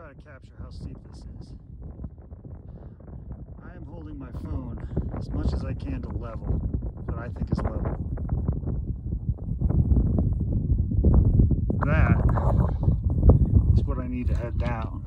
try to capture how steep this is. I am holding my phone as much as I can to level, what I think is level. That is what I need to head down.